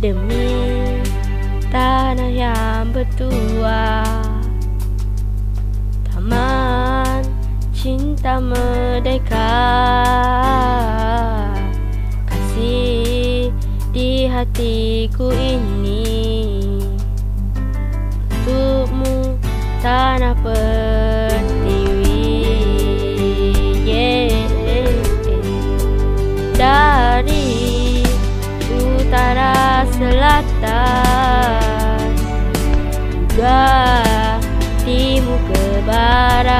demi tanah yang bertua taman cinta merdeka. Kasih di hatiku ini untukmu tanah per selatan Juga timur ke barat.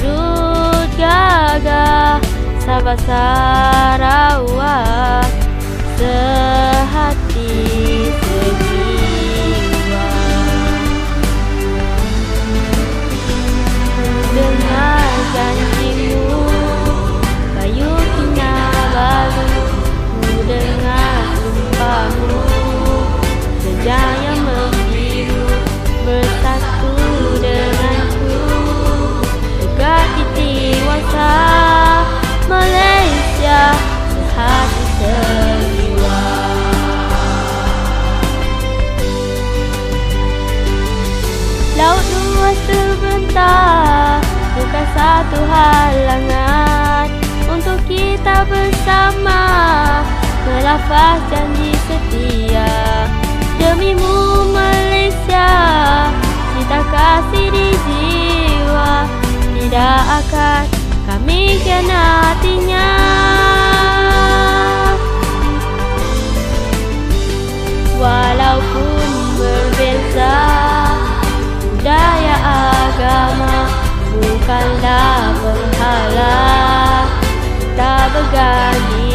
Turut gagah Sarawak luas terbentang Bukan satu halangan Untuk kita bersama. Melafaz janji setia Demimu Malaysia. Kita kasih di kita bergandingan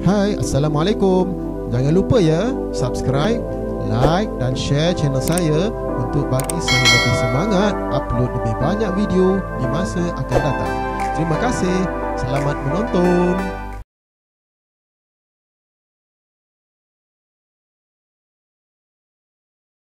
Hai, Assalamualaikum. Jangan lupa ya, subscribe, like dan share channel saya untuk bagi saya lebih semangat upload lebih banyak video di masa akan datang. Terima kasih. Selamat menonton.